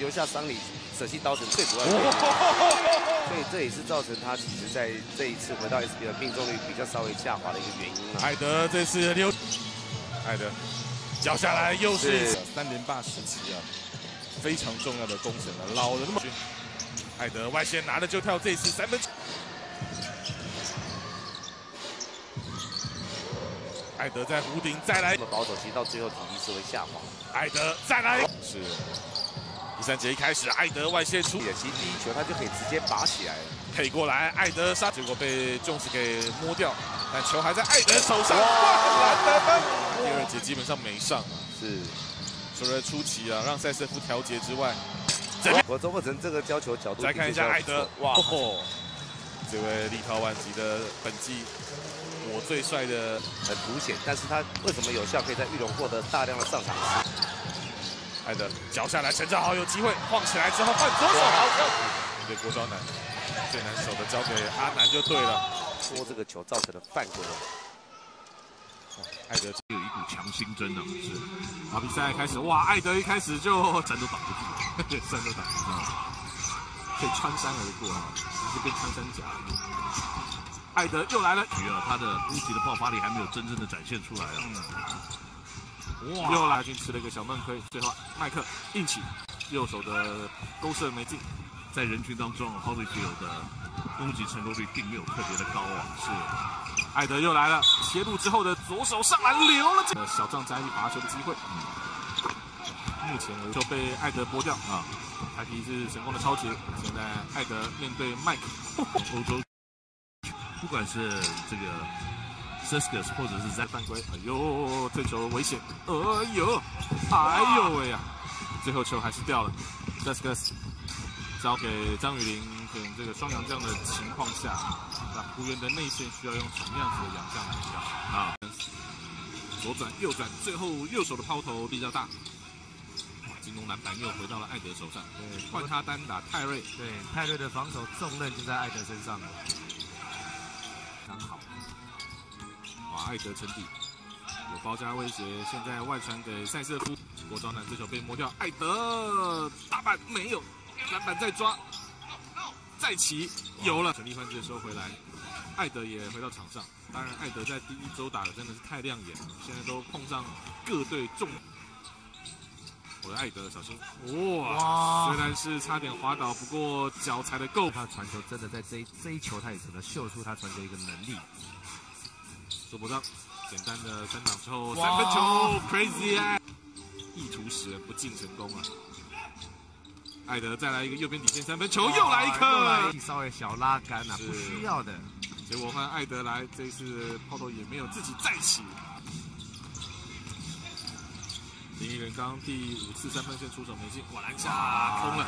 留下桑尼舍弃刀神最主要的原因，所以这也是造成他其实在这一次回到 SP 的命中率比较稍微下滑的一个原因啊。艾德这次溜，艾德脚下来又是三连霸时期啊，非常重要的功臣了，老了那么。艾德外线拿了就跳，这次三分。艾德在弧顶再来，保守，其实到最后体力是会下滑。艾德再来，是第三节一开始，艾德外线出，其实第一球他就可以直接拔起来了，配过来，艾德杀，结果被 Jones 给摸掉，但球还在艾德手上，哇，得分！第二节基本上没上。啊，是。除了出奇啊让塞瑟夫调节之外，我周伯成这个交球角度，再看一下艾德，哇，这位立陶宛籍的本季。我最帅的。很凸显，但是他为什么有效？可以在玉龙获得大量的上场时艾德脚下来，陈兆豪有机会晃起来之后换左手，好球！对郭昭南最难守的交给阿南就对了，戳这个球造成的犯规。艾德有一股强心针呢，是。好，比赛开始，哇，艾德一开始就山都挡不住，山都挡不住，可以穿山而过啊，直接变穿山甲。艾德又来了，鱼儿，他的攻击的爆发力还没有真正的展现出来啊！哇，又来，进吃了一个小闷亏。最后麦克硬起，右手的勾射没进，在人群当中，Holyfield 的攻击成功率并没有特别的高啊。是，艾德又来了，切入之后的左手上篮留了这，小张加一罚球的机会。目前为止被艾德拨掉啊，还第一次成功的超截。现在艾德面对麦克，欧洲。不管是这个 s i s k u s 或者是在犯规，哎呦，这球危险，哎呦，哎呦喂呀，最后球还是掉了 s i s k u s 交给张雨林，可能这个双阳将的情况下，那湖人的内线需要用什么样子的洋将来调啊？左转右转，最后右手的抛投比较大，哇，进攻篮板又回到了艾德手上，对，换他单打泰瑞，对，泰瑞的防守重任就在艾德身上了。刚好，哇！艾德沉底，有包夹威胁，现在外传给塞瑟夫。郭昭南这球被摸掉，艾德打板没有，篮板再抓，再起有了。陈立焕这收回来，艾德也回到场上。当然，艾德在第一周打的真的是太亮眼了，现在都碰上各队重。我的艾德小心，哇！虽然是差点滑倒，不过脚踩的够。他传球真的在这一这一球，他也只能秀出他传球一个能力。做不到，简单的三档之后，三分球，crazy！意图使人不进成功啊！艾德再来一个右边底线三分球，又来一颗，稍微小拉杆啊，不需要的。结果换艾德来，这次抛投也没有自己再起。林一人刚第五次三分线出手没进，哇篮下空了，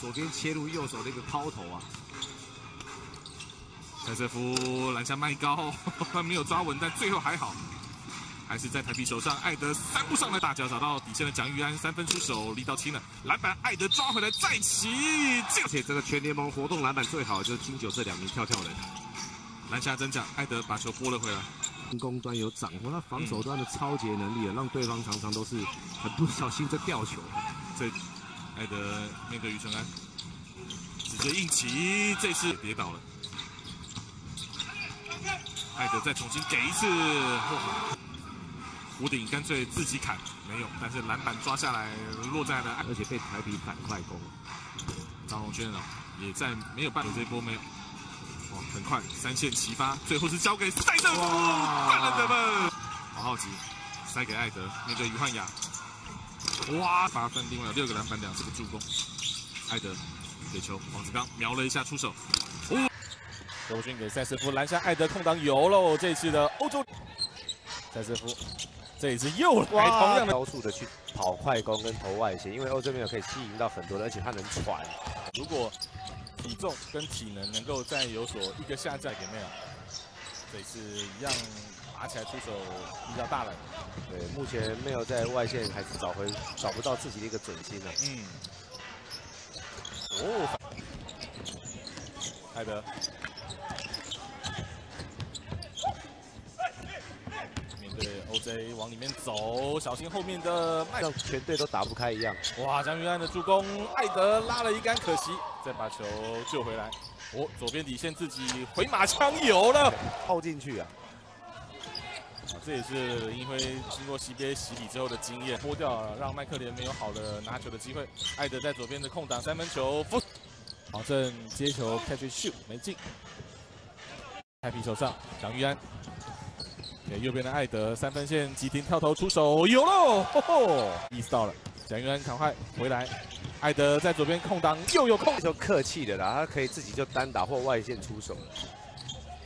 左边切入右手的一个抛投啊。塞瑟夫篮下迈高，他 没有抓稳，但最后还好，还是在台皮手上。艾德三步上来，大脚找到底线的蒋玉安三分出手，力道轻了，篮板艾德抓回来再起，而且这个全联盟活动篮板最好就是金九这两名跳跳人。篮下真奖，艾德把球拨了回来。进攻端有掌握，他防守端的超节能力啊，让对方常常都是很不小心在掉球。这艾德面对于承安，直接硬起，这次跌倒了。艾德再重新给一次，弧顶干脆自己砍，没有，但是篮板抓下来落在了，而且被台皮反快攻。张龙轩啊，也在没有办法，这波没有。哇，很快三线齐发，最后是交给塞瑟夫，犯了得分。好好奇，塞给艾德，面对于焕雅，哇，八分，另外有六个篮板，两次的助攻。艾德给球，王子刚瞄了一下出手。周迅给塞斯夫拦下，艾德空档有喽。这次的欧洲，塞斯夫这一次又来同样的高速的去跑快攻跟投外线，因为欧洲没有可以吸引到很多的，而且他能传。如果体重跟体能能够再有所一个下降，有没有？这次一样拔起来出手比较大了。对，目前没有在外线还是找回找不到自己的一个准心呢。嗯。哦。艾德。面对欧洲。OJ 往里面走，小心后面的麦。像全队都打不开一样。哇，张玉安的助攻，艾德拉了一杆，可惜再把球救回来。哦，左边底线自己回马枪有了，套进去啊！这也是因为经过 CBA 洗礼之后的经验，脱掉了，让麦克连没有好的拿球的机会。艾德在左边的空档三分球，保证接球 catch shoot 没进。开皮手上，蒋玉安给右边的艾德三分线急停跳投出手有喽，意识到了，蒋玉安赶快回来。艾德在左边空档又有空，就客气的啦，他可以自己就单打或外线出手了。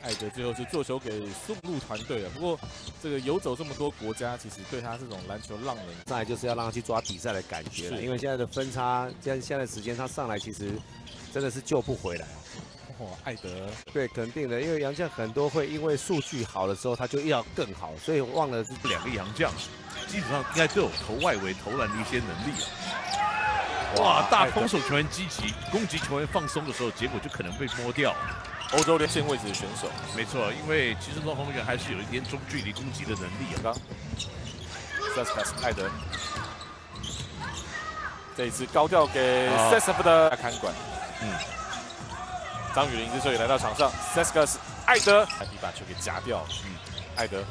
艾德最后是做球给送路团队了。不过这个游走这么多国家，其实对他这种篮球浪人，上来就是要让他去抓比赛的感觉了。因为现在的分差，现现在时间他上来其实真的是救不回来。哦，艾德对，肯定的，因为洋将很多会因为数据好的时候他就要更好，所以忘了是两个洋将基本上应该都有投外围投篮的一些能力啊。哇，大空手球员积极，攻击球员放松的时候，结果就可能被摸掉。欧洲连线位置的选手，没错，因为其实罗红人还是有一点中距离攻击的能力啊。刚 s e s s 艾德，这一次高调给 s e s s 的看管。嗯，张雨林这时候也来到场上 s e s s 艾德，艾迪把球给夹掉。嗯，艾德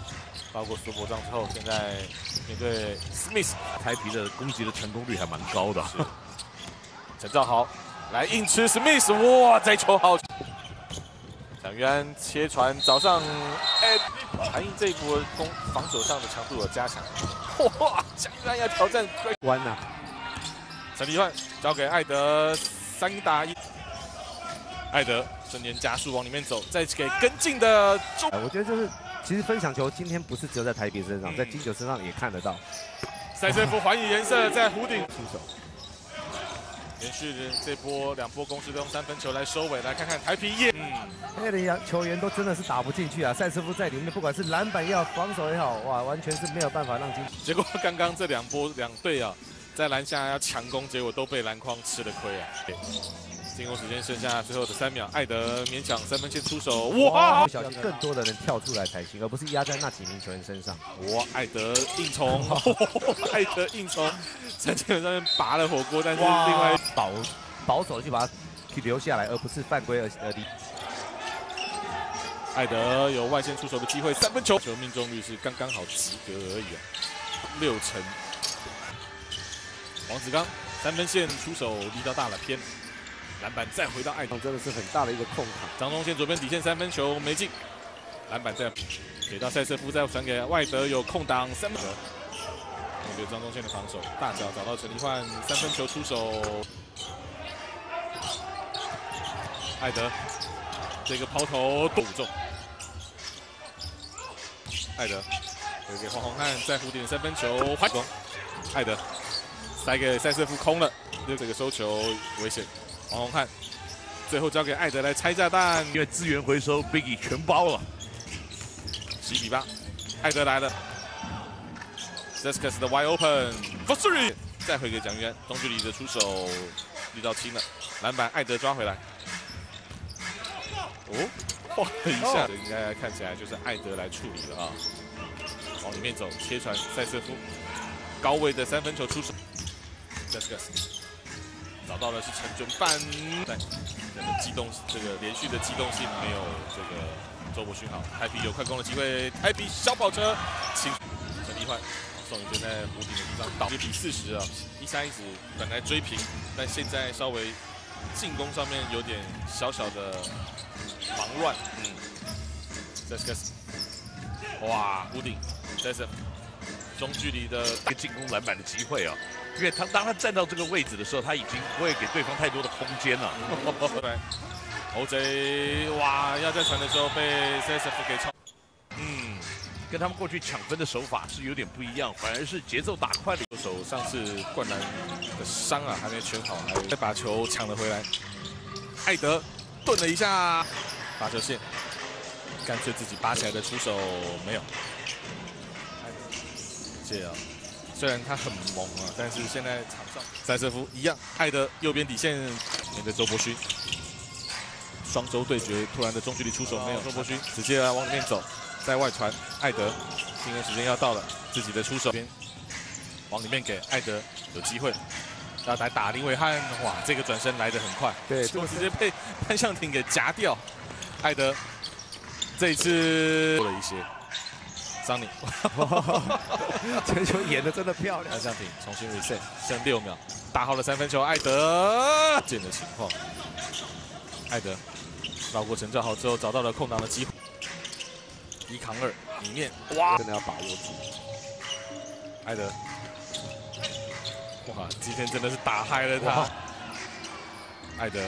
包括苏博章之后，现在面对 Smith，台皮的攻击的成功率还蛮高的。陈兆豪来硬吃 Smith，哇，这球好。蒋玉安切传早上，哎，韩英这一波攻防守上的强度有加强。哇，蒋玉安要挑战关呐！陈立焕交给艾德，三打一。艾德瞬间加速往里面走，再给跟进的中。我觉得就是，其实分享球今天不是只有在台北身上，在金九身上也看得到。赛森夫还以颜色，在弧顶出手。连续这波两波攻势都用三分球来收尾，来看看台皮耶。嗯，那的球员都真的是打不进去啊！赛斯夫在里面，不管是篮板也好，防守也好，哇，完全是没有办法让进。结果刚刚这两波两队啊，在篮下要强攻，结果都被篮筐吃了亏啊。进攻时间剩下最后的三秒，艾德勉强三分线出手，哇！小心更多的人跳出来才行，而不是压在那几名球员身上。哇！艾德硬冲，艾德硬冲，在这个上面拔了火锅，但是另外保保守去把他留下来，而不是犯规而而离。艾德有外线出手的机会，三分球球命中率是刚刚好及格而已啊，六成。王子刚三分线出手力道大了偏。篮板再回到艾德，真的是很大的一个空档。张忠宪左边底线三分球没进，篮板再给到塞瑟夫，再传给外德有空档三分。面对张忠宪的防守，大脚找到陈立焕三分球出手。艾德这个抛投不中。艾德回给黄宏汉在弧顶三分球还攻。艾德塞给塞瑟夫空了，又这个收球危险。黄宏汉最后交给艾德来拆炸弹，因为资源回收，Biggie 全包了，十比八，艾德来了。Z e s k a s 的 Wide Open for three，再回给蒋玉安，中距离的出手力道轻了，篮板艾德抓回来，哦，晃了一下，应该看起来就是艾德来处理了啊，往里面走，切传塞瑟夫，高位的三分球出手。Z e s k a s 找到的是陈俊范，对，这个机动，这个连续的机动性没有这个周伯勋好。台比有快攻的机会，台比小跑车，请陈立焕。宋宇轩在弧顶的地方倒，一比四十啊，一三一直本来追平，但现在稍微进攻上面有点小小的忙乱，嗯，再开始，哇，屋顶，再是中距离的一个进攻篮板的机会啊。因为他当他站到这个位置的时候，他已经不会给对方太多的空间了。对，OJ 哇，要在传的时候被 CSF 给超。嗯，跟他们过去抢分的手法是有点不一样，反而是节奏打快了。手上次灌篮的伤啊，还没全好，还再把球抢了回来。艾德顿了一下，罚球线，干脆自己拔起来的出手没有。这样。虽然他很萌啊，但是现在场上塞瑟夫一样，艾德右边底线面对周伯勋，双周对决，突然的中距离出手没有，周伯勋。直接来往里面走，在外传，艾德，进攻时间要到了，自己的出手边往里面给艾德有机会，要来打林伟汉，哇，这个转身来得很快，对，就直接被潘向庭给夹掉。艾德这一次多了一些，桑尼，这球演的真的漂亮。安。向庭重新 reset，剩六秒，打好了三分球，艾德。见的情况，艾德绕过陈兆豪之后找到了空档的机会，一扛二里面，哇，真的要把握住。艾德，哇，今天真的是打嗨了他。艾德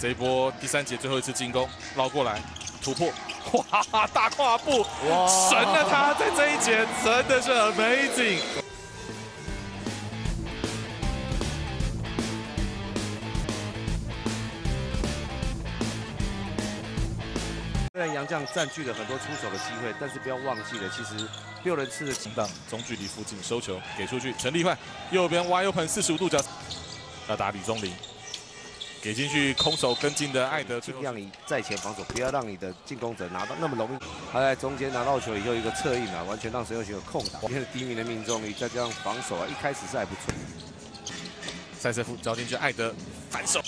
这一波第三节最后一次进攻，绕过来突破，哇，大跨步，哇神了他在这一节真的是 amazing。虽然杨将占据了很多出手的机会，但是不要忘记了，其实六人次的行档中距离附近收球给出去，陈立焕右边挖 open 四十五度角，要打李宗林，给进去空手跟进的艾德，尽量以在前防守，不要让你的进攻者拿到那么容易。他在中间拿到球以后一个侧应啊，完全让陈友雄有空档。今天的第一名的命中率，再加上防守啊，一开始是还不错。塞瑟夫招进去，艾德反手，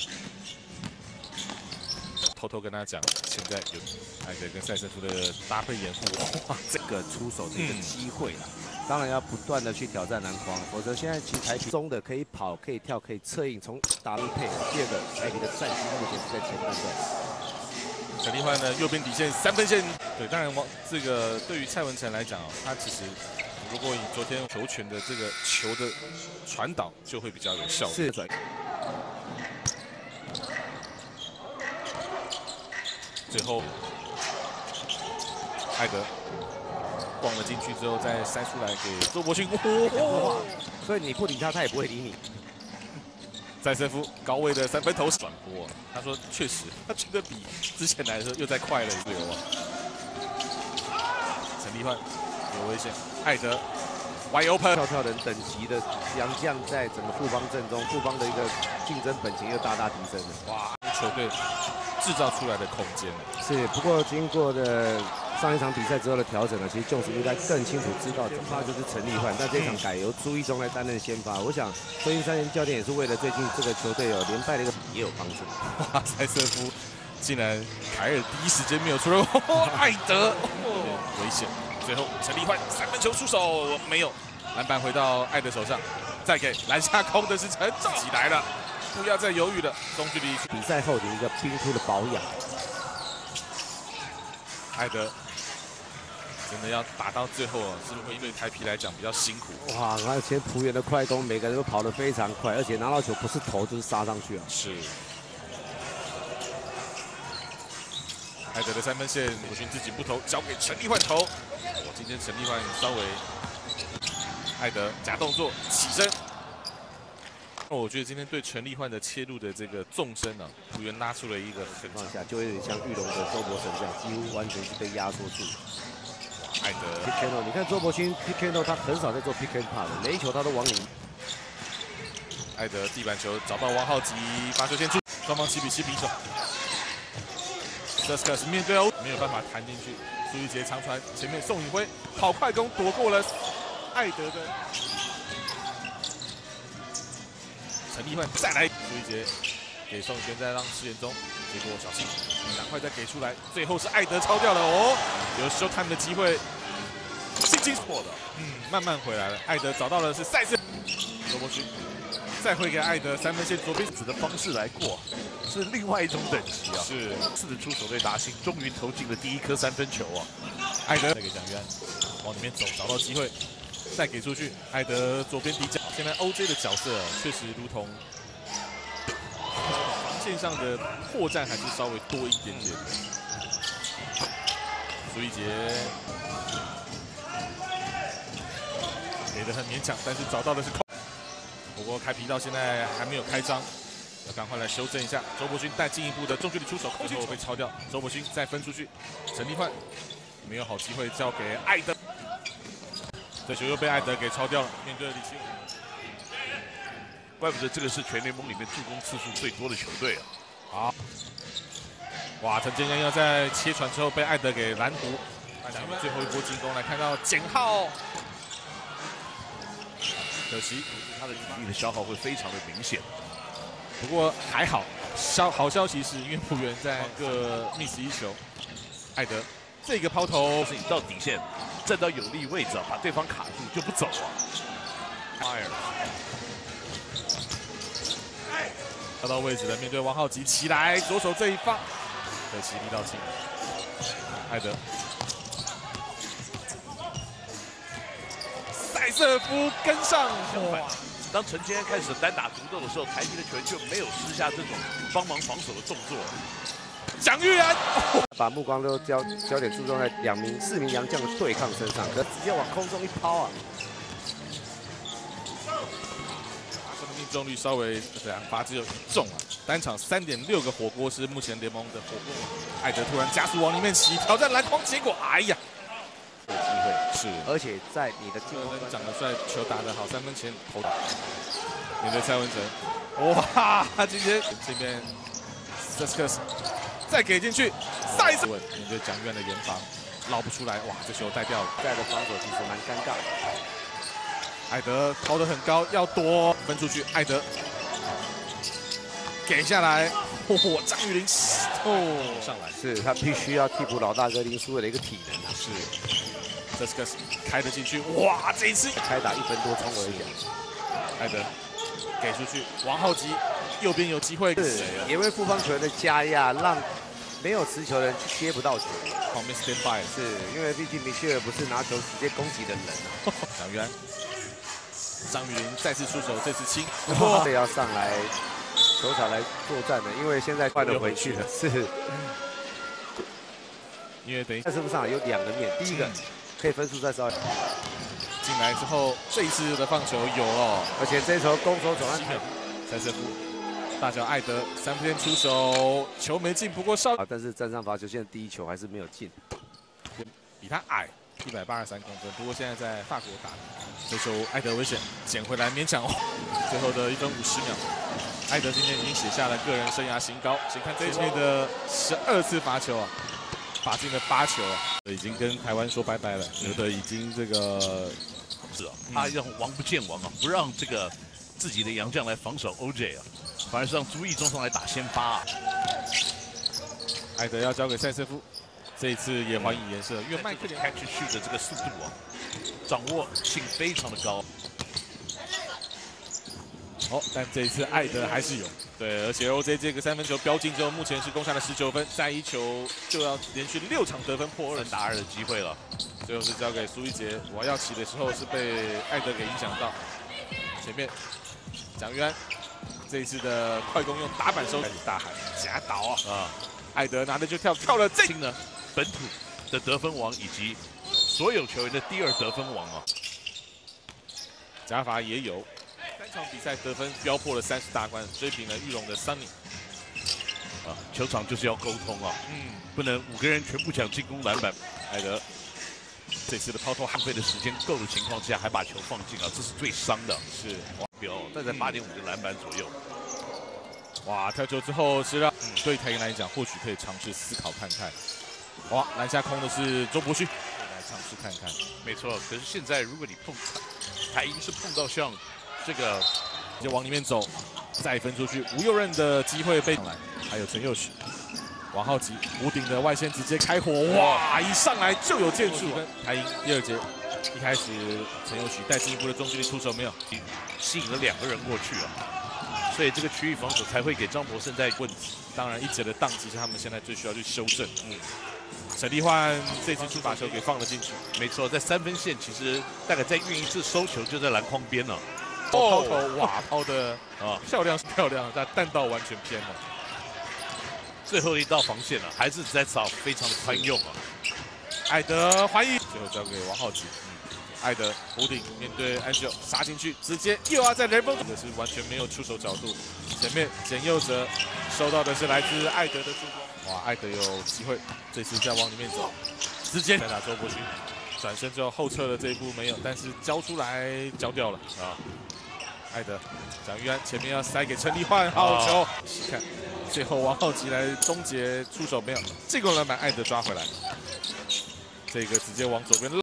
偷偷跟他讲，现在有艾德跟塞瑟夫的搭配掩护，哇，这个出手的一个机会啦。当然要不断的去挑战篮筐，否则现在其实台皮中的可以跑、可以跳、可以策应，从打入配合。第二个，台皮的战绩目前是在前半段。陈立焕呢，右边底线三分线，对，当然王这个对于蔡文成来讲哦，他其实如果以昨天球权的这个球的传导，就会比较有效果。是转最后，艾德逛了进去之后，再塞出来给周伯勋，哇！所以你不理他，他也不会理你。塞瑟夫高位的三分投转播，他说确实，他觉得比之前来的时候又再快了一流啊。陈立焕有危险，艾德 wide open，跳跳人等级的杨将，在整个富邦阵中，富邦的一个竞争本钱又大大提升了。哇，球队制造出来的空间。是，不过经过的上一场比赛之后的调整呢，其实就是应该更清楚知道先发就是陈立焕，但这一场改由朱一中来担任先发。我想周英三连教练也是为了最近这个球队有连败的一个也有帮助。哇，塞瑟夫竟然凯尔第一时间没有出来，艾德危险。最后陈立焕三分球出手没有，篮板回到艾德手上，再给篮下空的是陈兆起来了，不要再犹豫了，中距离比赛后的一个冰库的保养，艾德真的要打到最后啊，是不是会对台皮来讲比较辛苦？哇！而且浦原的快攻，每个人都跑得非常快，而且拿到球不是投就是杀上去啊。是。艾德的三分线，鲁迅自己不投，交给陈立焕投。我今天陈立焕稍微，艾德假动作起身。那我觉得今天对陈立焕的切入的这个纵深啊，浦原拉出了一个很放下，就有点像玉龙的周伯成这样，几乎完全是被压缩住。艾德 pick and roll，你看周伯勋 pick and roll，他很少在做 pick and pop 的，每一球他都往里。艾德地板球找到王浩吉，发球先出，双方七比七平手。斯科斯面对欧，没有办法弹进去。苏一杰长传，前面宋宇辉好快攻躲过了艾德的陈立焕，再来苏一杰给宋宇轩，再让失言中，结果小心，赶快再给出来，最后是艾德超掉了哦，有 show time 的机会，心经错的，嗯，慢慢回来了，艾德找到的是赛斯罗伯逊。再会给艾德三分线左边子的方式来过，是另外一种等级啊！是四的出手对达兴，终于投进了第一颗三分球啊！艾德再给蒋玉安往里面走，找到机会，再给出去。艾德左边底角，现在 OJ 的角色确实如同防线上的破绽还是稍微多一点点的。苏一杰给的很勉强，但是找到的是空。不过开皮到现在还没有开张，要赶快来修正一下。周伯勋带进一步的中距离出手，空球被抄掉。周伯勋再分出去，陈立焕没有好机会交给艾德，这球又被艾德给抄掉了。面对李奇，怪不得这个是全联盟里面助攻次数最多的球队啊！好，哇，陈建阳要在切传之后被艾德给拦弧，艾蒋玉最后一波进攻来看到简浩，可惜他的体力的消耗会非常的明显。不过还好，消好消息是岳不远在个 miss 一球，艾德这个抛投是你到底线，站到有利位置，把对方卡住就不走啊。Fire，找到位置了，面对王浩吉起来，左手这一放，可惜力道轻，艾德，塞瑟夫跟上，哇！当陈坚开始单打独斗的时候，台积的球员就没有施下这种帮忙防守的动作。蒋玉然 把目光都焦焦点注重在两名四名洋将的对抗身上，可直接往空中一抛啊！中率稍微这样，八只有一中啊，单场三点六个火锅是目前联盟的火锅。艾德突然加速往里面起，挑战篮筐，结果哎呀！有机会是，而且在你的进攻长得帅，球打得好，三分前投打。面对蔡文成，哇，他今天这边 s 斯克斯再给进去，再一次面对蒋院的严防，捞不出来，哇，这球带掉了。在的防守其实蛮尴尬的。艾德抛得很高，要多分出去，艾德给下来，嚯，张玉林哦上来，是他必须要替补老大哥林书伟的一个体能啊。是。这斯克斯开得进去，哇！这一次开打一分多钟而已。艾德给出去，王浩吉右边有机会，是也为复方球员的加压，让没有持球的人接不到球。旁边 stand by，是因为毕竟米歇尔不是拿球直接攻击的人啊。蒋玉安，张玉林再次出手，这次轻，不过也要上来球场来作战的，因为现在快的回去了。是，因为等于在胜负上有两个面，第一个。可以分数再稍微。进来之后，这一次的放球有哦，而且这一球攻守总安全。塞瑟夫，大脚艾德三分线出手，球没进，不过上，但是站上罚球线第一球还是没有进，比他矮一百八十三公分，不过现在在法国打，这球艾德危险捡回来勉强哦，最后的一分五十秒，艾德今天已经写下了个人生涯新高，请看这一球的十二次罚球啊。罚进了八球啊，已经跟台湾说拜拜了。有的已经这个是啊，他让王不见王啊，不让这个自己的洋将来防守 OJ 啊，反而是让朱毅中上来打先发。啊艾德要交给塞瑟夫，这一次也还以颜色，因为麦克 catch shoot 的这个速度啊，掌握性非常的高。哦，但这一次艾德还是有，对，而且 OJ 这个三分球标进之后，目前是攻下了十九分，再一球就要连续六场得分破二打二的机会了。最后是交给苏一杰，我要起的时候是被艾德给影响到。前面蒋玉安这一次的快攻用打板收，开始大喊假倒啊！啊，艾德拿着就跳，跳了这呢，本土的得分王以及所有球员的第二得分王啊，贾法也有三。场比赛得分飙破了三十大关，追平了玉龙的 Sunny。啊，球场就是要沟通啊，嗯，不能五个人全部抢进攻篮板。艾德这次的抛投耗费的时间够的情况下，还把球放进啊，这是最伤的。是，标但在八点五个篮板左右。哇，跳球之后是让对台英来讲，或许可以尝试思考看看。哇，篮下空的是周伯勋，来尝试看看。没错，可是现在如果你碰台英是碰到像。这个就往里面走，再分出去，吴右任的机会被上来，还有陈佑许、王浩吉，屋顶的外线直接开火，哇！一上来就有建树。台英第二节一开始，陈佑许带进一步的中距离出手没有，吸引了两个人过去啊，所以这个区域防守才会给张博胜带问题。当然，一节的档期是他们现在最需要去修正。嗯，陈立焕这次出把球给放了进去，没错，在三分线其实大概再运一次收球就在篮筐边了。抛投哇，抛的啊，漂亮是漂亮，但弹道完全偏了。最后一道防线了，还是在找非常的宽用啊。艾德怀疑，最后交给王浩吉。艾德弧顶面对 Angel 杀进去，直接又要在雷锋，这个是完全没有出手角度。前面简佑哲收到的是来自艾德的助攻，哇，艾德有机会，这次再往里面走，直接再打周伯勋，转身之后后撤的这一步没有，但是交出来交掉了。啊。艾德，蒋玉安前面要塞给陈立焕，好球！看，最后王浩吉来终结出手没有？这个篮板艾德抓回来。这个直接往左边扔。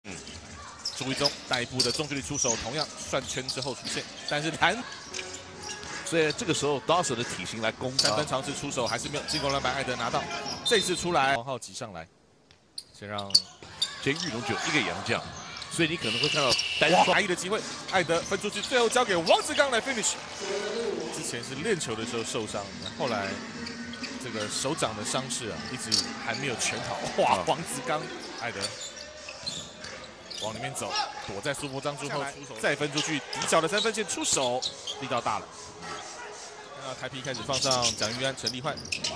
朱一中带步的中距离出手，同样转圈之后出现，但是弹。所以这个时候 Dawson 的体型来攻三分尝试出手，还是没有进攻篮板，艾德拿到。这次出来，王浩挤上来，先让。先玉龙九一个洋将，所以你可能会看到单双一的机会，艾德分出去，最后交给王子刚来 finish。之前是练球的时候受伤，后来这个手掌的伤势啊，一直还没有全好。哇，王子刚，艾德往里面走，躲在苏博章之后再分出去，底角的三分线出手，力道大了。那台皮开始放上蒋玉安、陈立焕、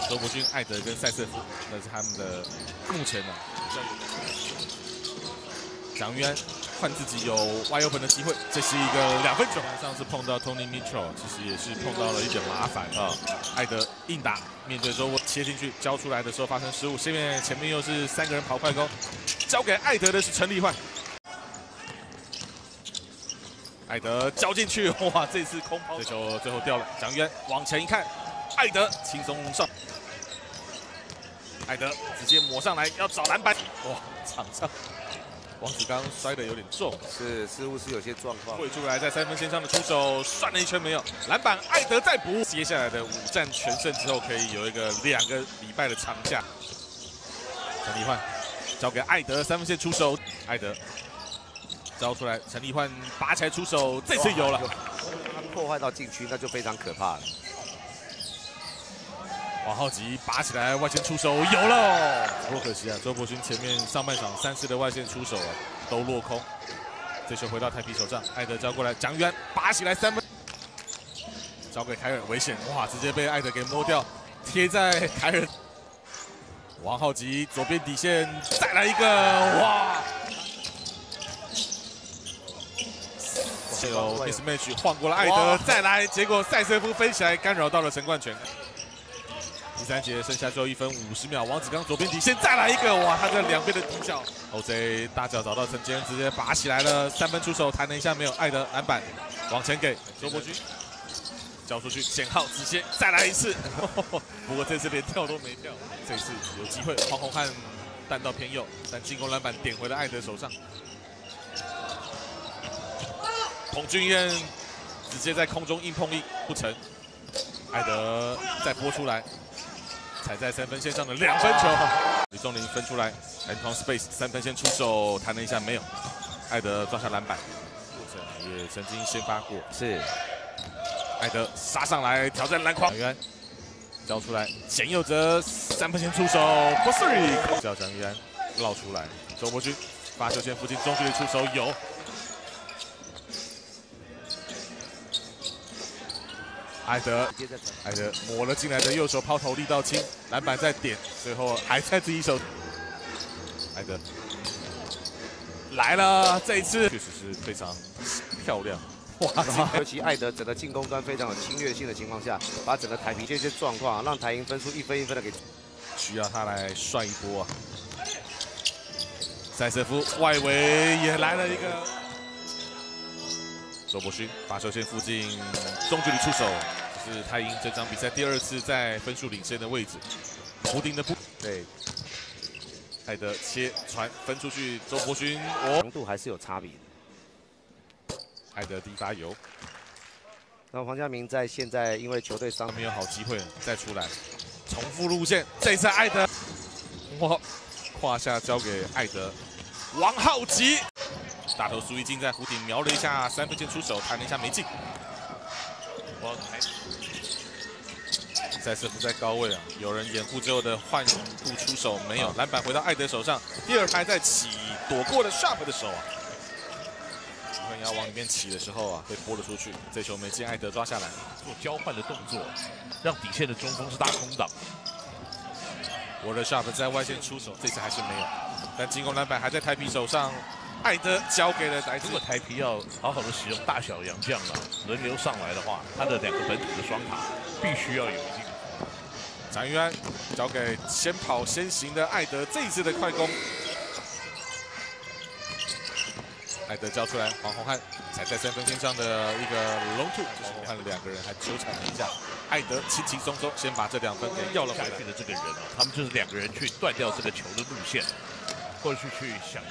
周伯君、艾德跟塞瑟夫，那是他们的目前呢。蒋玉安换自己有 Y open 的机会，这是一个两分球。上次碰到 Tony Mitchell，其实也是碰到了一点麻烦啊。艾德硬打，面对周切进去，交出来的时候发生失误。前面前面又是三个人跑快攻，交给艾德的是陈立焕。艾德交进去，哇！这次空抛，这球最后掉了。蒋渊往前一看，艾德轻松上，艾德直接抹上来要找篮板，哇！场上王子刚摔得有点重，是似乎是有些状况。会出来在三分线上的出手，转了一圈没有篮板，艾德再补。接下来的五战全胜之后，可以有一个两个礼拜的长假。陈立焕交给艾德三分线出手，艾德。招出来，陈立焕拔起来出手，这次有了。他破坏到禁区，那就非常可怕了。王浩吉拔起来外线出手，有了。不过可惜啊，周伯勋前面上半场三次的外线出手啊，都落空。这球回到泰皮手上，艾德交过来，蒋渊拔起来三分，交给凯尔，危险！哇，直接被艾德给摸掉，贴在凯尔。王浩吉左边底线再来一个，哇！有 mismatch 换过了艾德，再来，结果赛瑟夫飞起来干扰到了陈冠泉。第三节剩下最后一分五十秒，王子刚左边底线再来一个，哇，他这两边的底角，OJ 大脚找到陈坚，直接拔起来了，三分出手弹了一下没有，艾德篮板。往前给周伯君，交出去，显浩直接再来一次，不过这次连跳都没跳，这次有机会，黄宏汉弹到偏右，但进攻篮板点回了艾德手上。彭俊彦直接在空中硬碰硬不成，艾德再拨出来，踩在三分线上的两分球，李宗林分出来，Anton Space 三分线出手弹了一下没有，艾德抓下篮板，也曾经先发过，是，艾德杀上来挑战篮筐，蒋交出来，简佑哲三分线出手，不是，叫蒋玉安绕出来，周伯君发球线附近中距离出手有。艾德，艾德抹了进来的右手抛投力道轻，篮板再点，最后还在自己手。艾德来了，这一次确实是非常漂亮。哇，尤其艾德整个进攻端非常有侵略性的情况下，把整个台平这些状况，让台银分数一分一分的给，需要他来帅一波啊。塞瑟夫外围也来了一个。周伯勋发球线附近中距离出手，是太鹰这场比赛第二次在分数领先的位置。胡丁的不对，艾德切传分出去，周伯勋哦强度还是有差别的。艾德低发油，那黄家明在现在因为球队伤没有好机会再出来，重复路线，这次艾德哇胯下交给艾德，王浩吉。大头苏一金在弧顶瞄了一下三分线出手，弹了一下没进。我还塞瑟夫在高位啊，有人掩护之后的换步出手没有，篮板回到艾德手上。第二拍在起，躲过了 Sharp 的手啊。分要往里面起的时候啊，被拨了出去，这球没进，艾德抓下来做交换的动作，让底线的中锋是大空档。我的 Sharp 在外线出手，这次还是没有，但进攻篮板还在泰皮手上。艾德交给了台。如果台皮要好好的使用大小洋将啊，轮流上来的话，他的两个本土的双塔必须要有一定。张玉安交给先跑先行的艾德，这一次的快攻。艾德交出来，黄宏汉踩在三分线上的一个龙兔，黄宏汉两个人还纠缠了一下，艾德轻轻松松先把这两分给要了回来。的这个人啊，他们就是两个人去断掉这个球的路线。过去去想。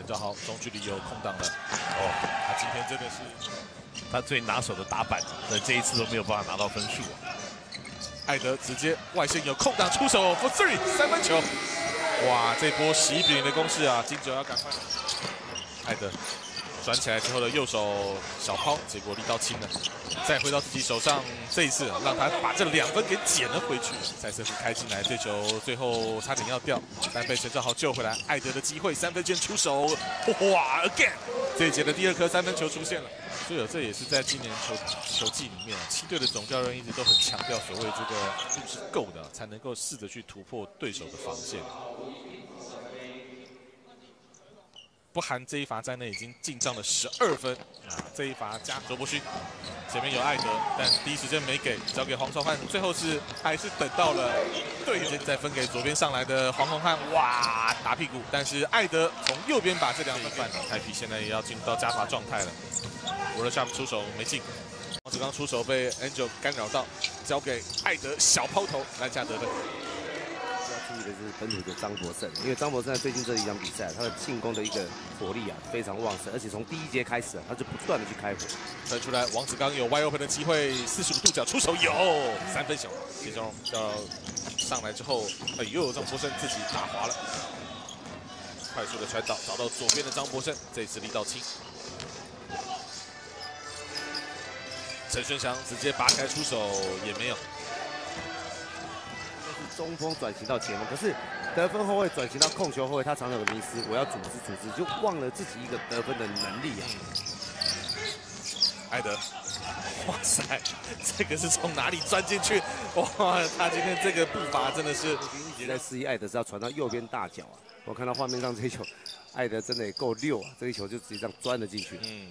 陈兆豪中距离有空档了，哦，他今天真的是他最拿手的打板，那这一次都没有办法拿到分数啊。艾德直接外线有空档出手，for three 三分球，哇，这波十一比零的攻势啊，金九要赶快。艾德转起来之后的右手小抛，结果力道轻了，再回到自己手上，这一次让他把这两分给捡了回去。塞瑟夫开进来，这球最后差点要掉，但被陈兆豪救回来。艾德的机会，三分线出手，哇，again，这一节的第二颗三分球出现了。所以这也是在今年球球季里面啊，七队的总教练一直都很强调所谓这个是不是够的，才能够试着去突破对手的防线。不含这一罚在内，已经进账了十二分啊！这一罚加周伯勋，前面有艾德，但第一时间没给，交给黄崇汉，最后是还是等到了队友再分给左边上来的黄宏汉，哇，打屁股！但是艾德从右边把这两分犯了，泰皮现在也要进入到加罚状态了。我的下出手没进，王子刚出手被 Angel 干扰到，交给艾德小抛投来加得分。注意的是本土的张博胜，因为张博胜在最近这一场比赛，他的进攻的一个火力啊非常旺盛，而且从第一节开始啊，他就不断的去开火。传出来，王子刚有 wide open 的机会，四十五度角出手有三分球，其中要上来之后，哎呦，张博胜自己打滑了，快速的传导找到左边的张博胜，这次力道轻。陈顺祥直接拔开出手也没有。中锋转型到前锋，可是得分后卫转型到控球后卫，他常常有迷失。我要组织组织，就忘了自己一个得分的能力啊！艾德，哇塞，这个是从哪里钻进去？哇，他今天这个步伐真的是一直在示意艾德是要传到右边大脚啊！我看到画面上这一球，艾德真的也够溜啊！这一球就直接这样钻了进去。嗯，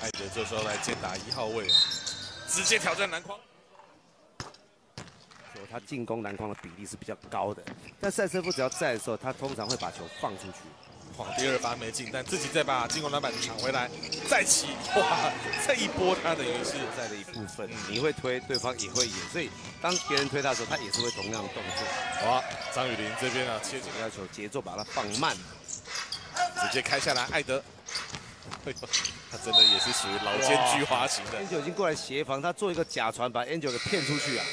艾德这时候来接打一号位，直接挑战篮筐。他进攻篮筐的比例是比较高的，但塞瑟夫只要在的时候，他通常会把球放出去。哇，第二发没进，但自己再把进攻篮板抢回来，再起，哇，这一波他等于是在的一部分。你会推，对方也会演，所以当别人推他的时候，他也是会同样的动作。哇，张雨林这边啊，切进要求节奏把它放慢，直接开下来，艾德，他真的也是属于老奸巨猾型的。Angel 已经过来协防，他做一个假传，把 Angel 给骗出去啊。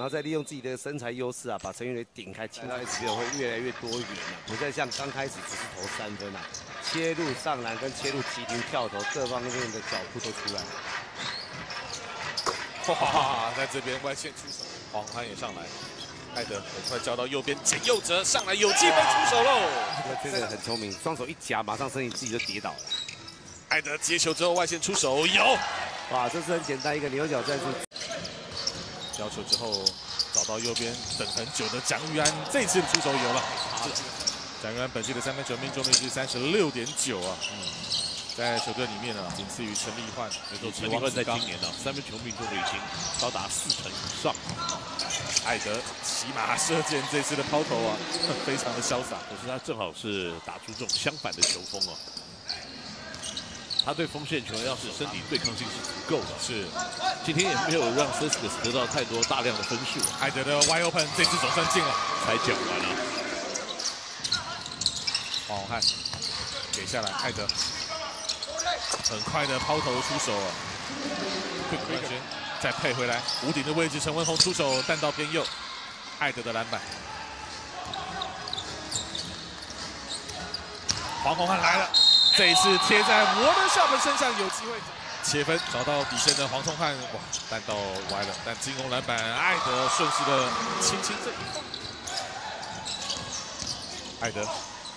然后再利用自己的身材优势啊，把陈玉雷顶开，其他 S B 会越来越多元了，不再像刚开始只是投三分啊，切入上篮跟切入急停跳投各方面的脚步都出来。哇，在这边外线出手，黄汉也上来，艾德很快交到右边，简佑哲上来有机会出手喽，这个很聪明，双手一夹，马上身体自己就跌倒了。艾德接球之后外线出手有，哇，这是很简单一个牛角战术。交球之后，找到右边等很久的蒋玉安，这次出手有了。蒋玉安本季的三分球命中率是三十六点九啊，嗯，在球队里面呢，仅次于陈立焕。没错，陈立焕在今年呢，三分球命中率已经高达四成以上。艾德骑马射箭，这次的抛投啊，非常的潇洒。可是他正好是打出这种相反的球风哦。他对锋线球员要是身体对抗性是足够的，是，今天也没有让 s i s k s 得到太多大量的分数。艾德的 wide open 这次总算进了，才讲完了。黄宏汉给下来，艾德很快的抛投出手啊，完全再配回来，屋顶的位置，陈文宏出手弹道偏右，艾德的篮板。黄宏汉来了。这一次贴在摩登校门身上有机会切分，找到底线的黄崇汉，哇，弹道歪了，但进攻篮板艾德顺势的轻轻这一碰，艾德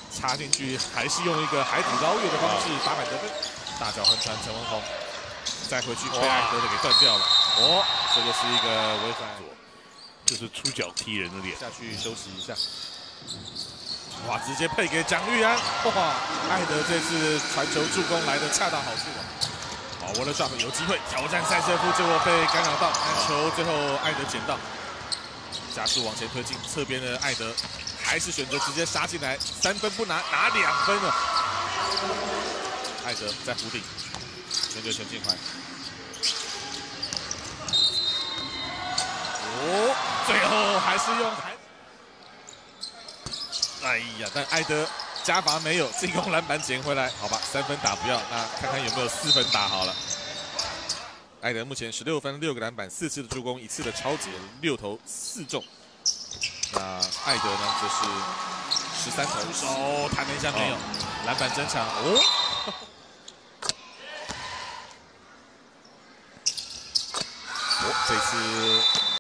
插进去，还是用一个海底捞月的方式打板得分，大脚横传陈文宏，再回去被艾德的给断掉了，哦，这个是一个违反，就是出脚踢人的脸，下去休息一下。哇！直接配给蒋玉安，哇！艾德这次传球助攻来的恰到好处啊！好，我的 shot 有机会挑战塞瑟夫，结果被干扰到，球最后艾德捡到，加速往前推进，侧边的艾德还是选择直接杀进来，三分不拿，拿两分了。艾德在弧顶，全对陈静怀，哦，最后还是用。哎呀，但艾德加罚没有，进攻篮板捡回来，好吧，三分打不要，那看看有没有四分打好了。艾德目前十六分、六个篮板、四次的助攻、一次的超节，六投四中。那艾德呢，则是十三投手，弹了一下没有，篮板争抢哦。哦，这次